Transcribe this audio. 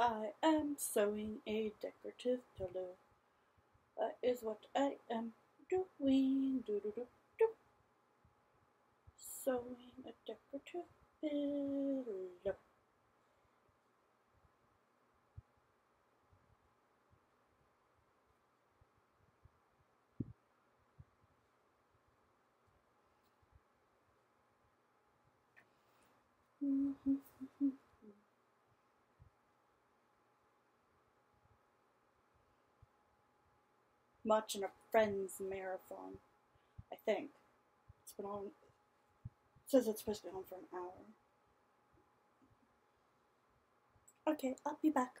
I am sewing a decorative pillow. That is what I am doing. Do do do do. Sewing a decorative pillow. Mm-hmm. Watching a Friends marathon, I think. It's been on. It says it's supposed to be on for an hour. Okay, I'll be back.